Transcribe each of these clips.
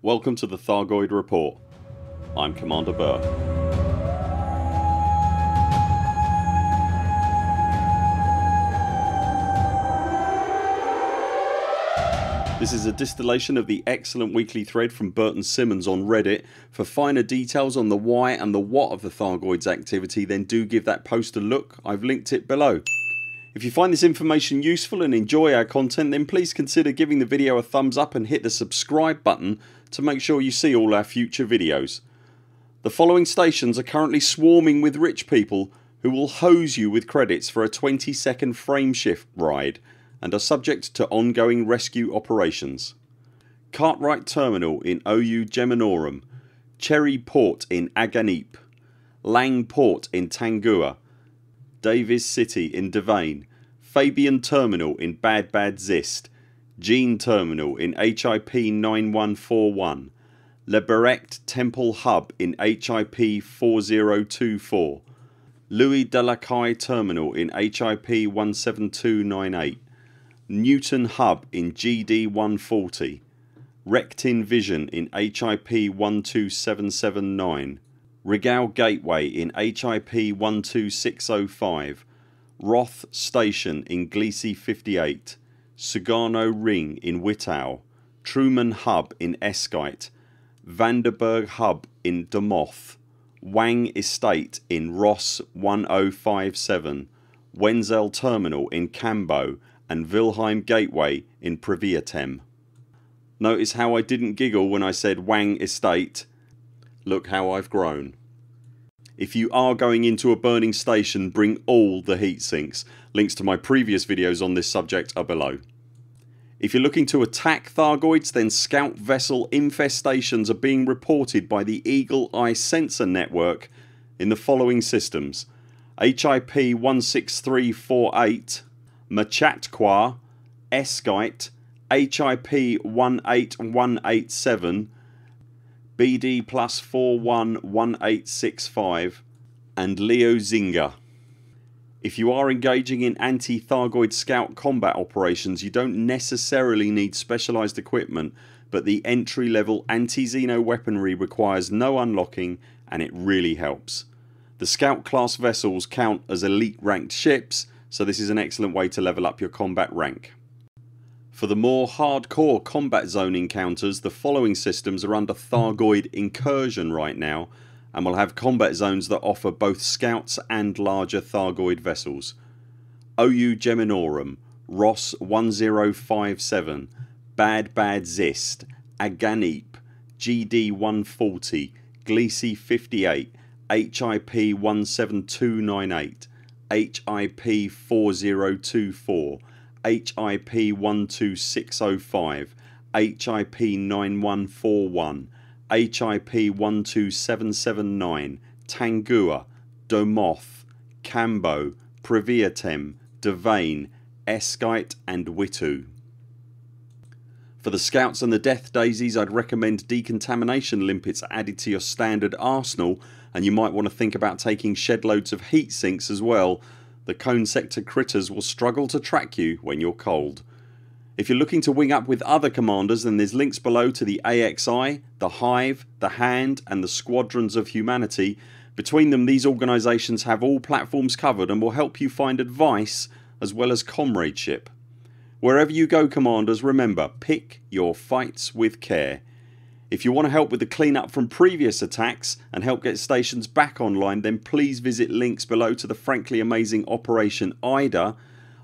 Welcome to the Thargoid Report. I'm Commander Buur. This is a distillation of the excellent weekly thread from Burton Simmons on Reddit. For finer details on the why and the what of the Thargoids activity then do give that post a look. I've linked it below. If you find this information useful and enjoy our content then please consider giving the video a thumbs up and hit the subscribe button to make sure you see all our future videos. The following stations are currently swarming with rich people who will hose you with credits for a 20 second frameshift ride and are subject to ongoing rescue operations. Cartwright Terminal in OU Geminorum, Cherry Port in Aganippe, Lang Port in Tangua, Davies City in Devane, Fabian Terminal in Bad Bad Zist, Gene Terminal in HIP 9141, Leberect Temple Hub in HIP 4024, Louis Delacaille Terminal in HIP 17298, Newton Hub in GD 140, Rectin Vision in HIP 12779, Regal Gateway in HIP 12605, Roth Station in Gliese 58, Sugano Ring in Wittau, Truman Hub in Eskite, Vanderberg Hub in Demoth, Wang Estate in Ross 1057, Wenzel Terminal in Cambo and Wilhelm Gateway in Previatem. Notice how I didn't giggle when I said Wang Estate. Look how I've grown. If you are going into a burning station bring all the heat sinks. Links to my previous videos on this subject are below. If you're looking to attack Thargoids then scout vessel infestations are being reported by the Eagle Eye Sensor Network in the following systems HIP 16348 Machatqua, Eskite, HIP 18187, BD plus 411865 and Leo Zinga. If you are engaging in anti-Thargoid scout combat operations you don't necessarily need specialised equipment but the entry level anti-Xeno weaponry requires no unlocking and it really helps. The scout class vessels count as elite ranked ships so this is an excellent way to level up your combat rank. For the more hardcore combat zone encounters the following systems are under Thargoid incursion right now and will have combat zones that offer both scouts and larger Thargoid vessels. OU Geminorum, Ross 1057, Bad Bad Zist, Aganippe, GD 140, Gliese 58, HIP 17298, HIP 4024, HIP 12605, HIP 9141, HIP 12779, Tangua, Domoth, Cambo, Priviatem, Devane, Eskite and Witu. For the scouts and the death daisies I'd recommend decontamination limpets added to your standard arsenal and you might want to think about taking shed loads of heat sinks as well. The cone sector critters will struggle to track you when you're cold. If you're looking to wing up with other commanders then there's links below to the AXI, the Hive, the Hand and the Squadrons of Humanity. Between them these organisations have all platforms covered and will help you find advice as well as comradeship. Wherever you go commanders remember pick your fights with care. If you want to help with the cleanup from previous attacks and help get stations back online then please visit links below to the frankly amazing Operation IDA.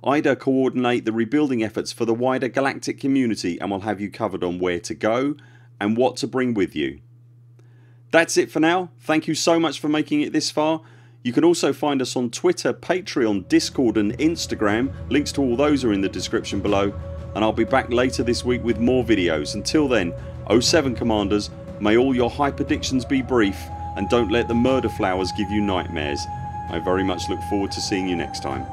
IDA coordinate the rebuilding efforts for the wider galactic community and will have you covered on where to go and what to bring with you. That's it for now. Thank you so much for making it this far. You can also find us on Twitter, Patreon, Discord and Instagram. Links to all those are in the description below and I'll be back later this week with more videos. Until then 07 CMDRs may all your hyperdictions be brief and don't let the murder flowers give you nightmares. I very much look forward to seeing you next time.